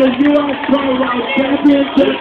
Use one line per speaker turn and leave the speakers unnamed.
The U.S. Pro World Championship.